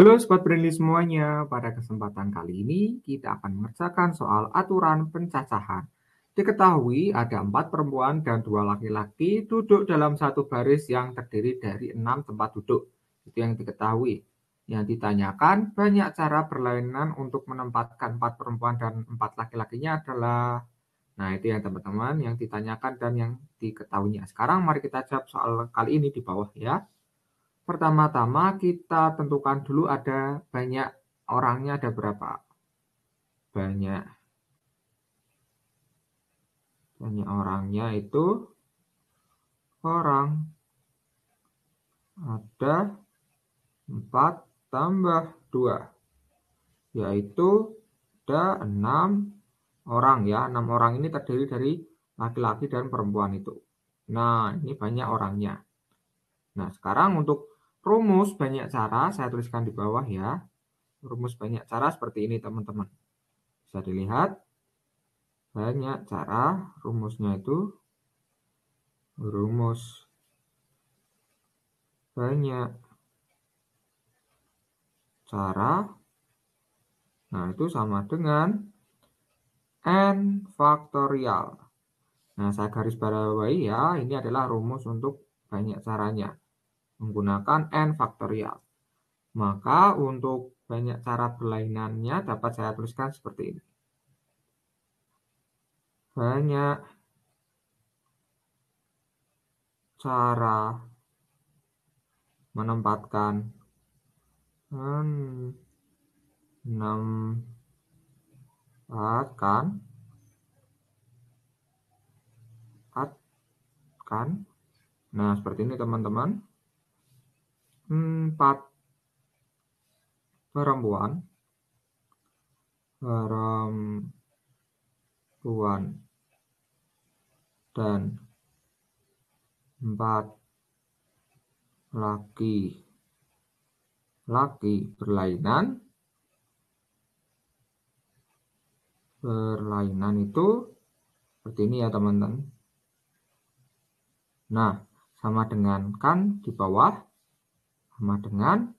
Halo Sobat Brandly semuanya, pada kesempatan kali ini kita akan mengerjakan soal aturan pencacahan. Diketahui ada empat perempuan dan dua laki-laki duduk dalam satu baris yang terdiri dari enam tempat duduk. Itu yang diketahui. Yang ditanyakan banyak cara berlainan untuk menempatkan empat perempuan dan empat laki-lakinya adalah Nah, itu yang teman-teman yang ditanyakan dan yang diketahuinya. Sekarang mari kita jawab soal kali ini di bawah ya. Pertama-tama kita tentukan dulu ada banyak orangnya ada berapa. Banyak. Banyak orangnya itu orang. Ada 4 tambah 2. Yaitu ada 6 orang ya. 6 orang ini terdiri dari laki-laki dan perempuan itu. Nah, ini banyak orangnya. Nah, sekarang untuk Rumus banyak cara, saya tuliskan di bawah ya. Rumus banyak cara seperti ini teman-teman. Bisa dilihat. Banyak cara, rumusnya itu rumus banyak cara. Nah, itu sama dengan n faktorial. Nah, saya garis bawahi ya, ini adalah rumus untuk banyak caranya menggunakan n faktorial. Maka untuk banyak cara berlainannya dapat saya tuliskan seperti ini. Banyak cara menempatkan menempatkan kan nah seperti ini teman-teman empat. Perempuan. Perempuan. Dan empat laki. Laki berlainan. Berlainan itu seperti ini ya teman-teman. Nah sama dengan kan di bawah sama dengan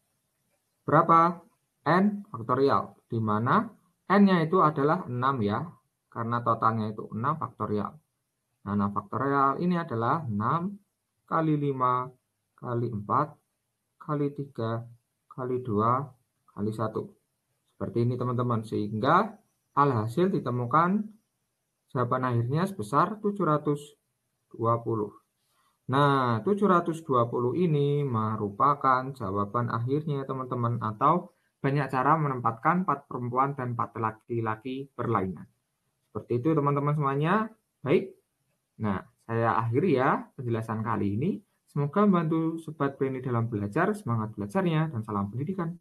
berapa? N faktorial, di mana N-nya itu adalah 6 ya, karena totalnya itu 6 faktorial. Nah, 6 faktorial ini adalah 6 kali 5 kali 4 kali 3 kali 2 kali 1. Seperti ini teman-teman, sehingga alhasil ditemukan jawaban akhirnya sebesar 720. Nah, 720 ini merupakan jawaban akhirnya teman-teman atau banyak cara menempatkan 4 perempuan dan 4 laki-laki berlainan. Seperti itu teman-teman semuanya. Baik. Nah, saya akhiri ya penjelasan kali ini. Semoga membantu Sobat Beni dalam belajar, semangat belajarnya, dan salam pendidikan.